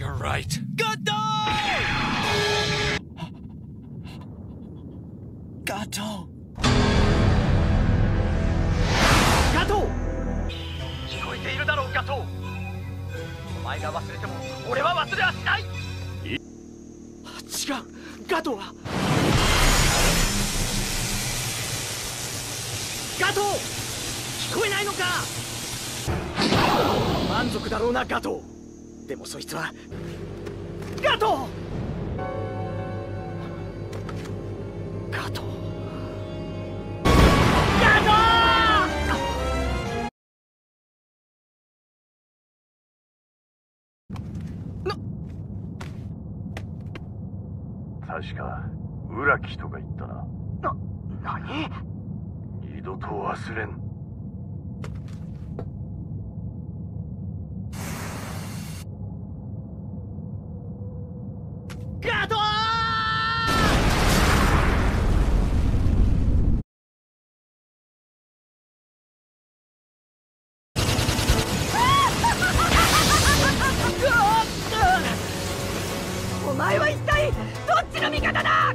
You're right. ガトガトガト聞こえているだろうガトお前が忘れても俺は忘れはしない!違うガトはガト聞こえないのか!満足だろうなガトでもそいつは。ガトガトガト確か浦木とか言ったな。な何？二度と忘れんガト お前は一体どっちの味方だ！